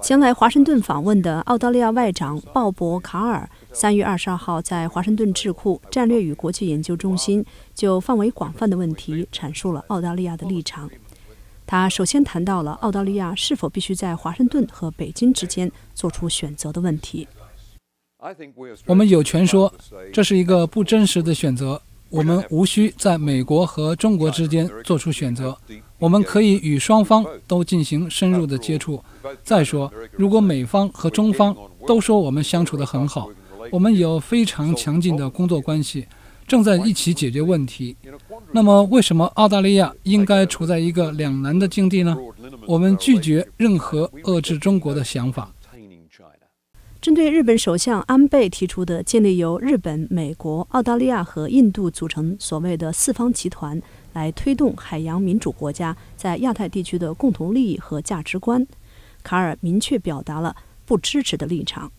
前来华盛顿访问的澳大利亚外长鲍勃·卡尔，三月二十二号在华盛顿智库战略与国际研究中心就范围广泛的问题阐述了澳大利亚的立场。他首先谈到了澳大利亚是否必须在华盛顿和北京之间做出选择的问题。我们有权说，这是一个不真实的选择。我们无需在美国和中国之间做出选择。我们可以与双方都进行深入的接触。再说，如果美方和中方都说我们相处得很好，我们有非常强劲的工作关系，正在一起解决问题，那么为什么澳大利亚应该处在一个两难的境地呢？我们拒绝任何遏制中国的想法。针对日本首相安倍提出的建立由日本、美国、澳大利亚和印度组成所谓的四方集团，来推动海洋民主国家在亚太地区的共同利益和价值观，卡尔明确表达了不支持的立场。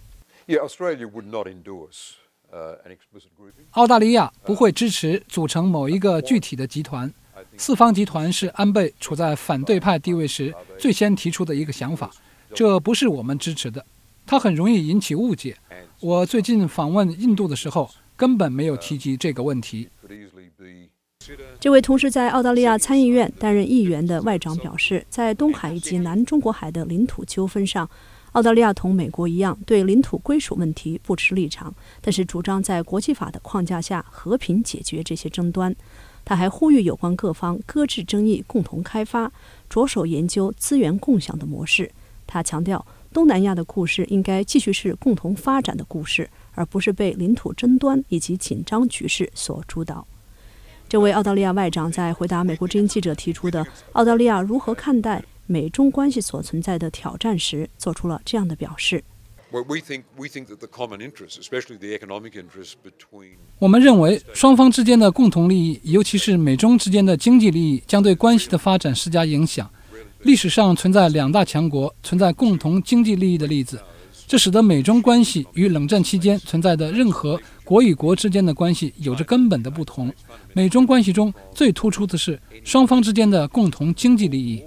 澳大利亚不会支持组成某一个具体的集团。四方集团是安倍处在反对派地位时最先提出的一个想法，这不是我们支持的。它很容易引起误解。我最近访问印度的时候，根本没有提及这个问题。这位同时在澳大利亚参议院担任议员的外长表示，在东海以及南中国海的领土纠纷上，澳大利亚同美国一样对领土归属问题不持立场，但是主张在国际法的框架下和平解决这些争端。他还呼吁有关各方搁置争议，共同开发，着手研究资源共享的模式。他强调。东南亚的故事应该继续是共同发展的故事，而不是被领土争端以及紧张局势所主导。这位澳大利亚外长在回答美国之音记者提出的澳大利亚如何看待美中关系所存在的挑战时，做出了这样的表示：“我们认为双方之间的共同利益，尤其是美中之间的经济利益，将对关系的发展施加影响。”历史上存在两大强国存在共同经济利益的例子，这使得美中关系与冷战期间存在的任何国与国之间的关系有着根本的不同。美中关系中最突出的是双方之间的共同经济利益。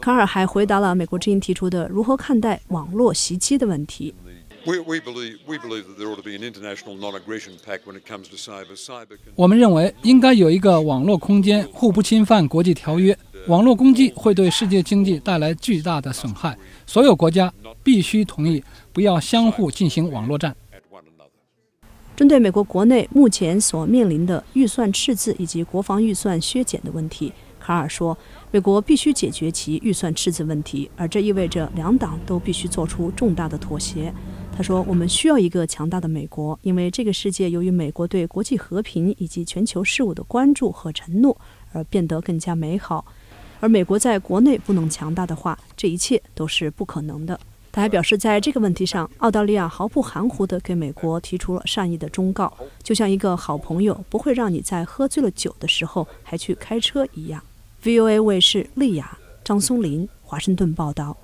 卡尔还回答了美国之音提出的如何看待网络袭击的问题。我们认为应该有一个网络空间互不侵犯国际条约。网络攻击会对世界经济带来巨大的损害，所有国家必须同意不要相互进行网络战。针对美国国内目前所面临的预算赤字以及国防预算削减的问题，卡尔说，美国必须解决其预算赤字问题，而这意味着两党都必须做出重大的妥协。他说：“我们需要一个强大的美国，因为这个世界由于美国对国际和平以及全球事务的关注和承诺而变得更加美好。”而美国在国内不能强大的话，这一切都是不可能的。他还表示，在这个问题上，澳大利亚毫不含糊地给美国提出了善意的忠告，就像一个好朋友不会让你在喝醉了酒的时候还去开车一样。VOA 卫视利亚张松林华盛顿报道。